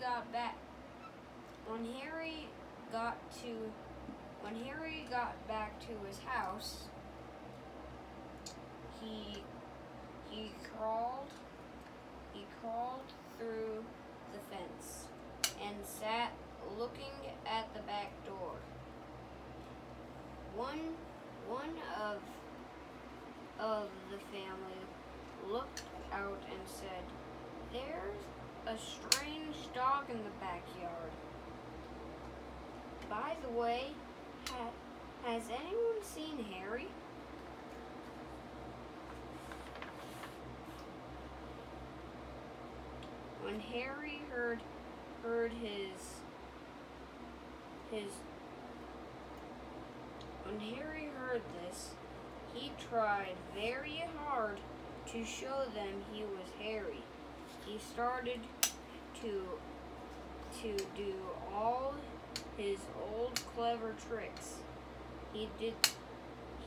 got back, when Harry got to, when Harry got back to his house, he he crawled he crawled through the fence and sat looking at the back door. One one of of the family looked out and said, There's a strange dog in the backyard. By the way, ha- has anyone seen Harry? When Harry heard heard his his when Harry heard this, he tried very hard to show them he was Harry. He started to to do all his old clever tricks. He did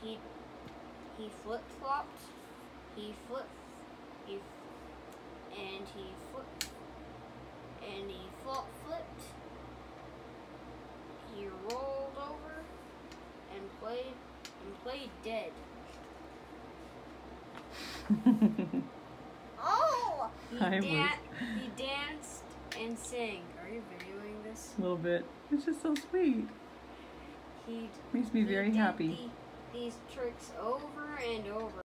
he he flip flopped, he flip he and he flipped and he flop flipped. He rolled over and played and played dead. Oh! He, I was- dan- he danced sang. Are you videoing this? A little bit. It's just so sweet. He Makes me very happy. the- these tricks over and over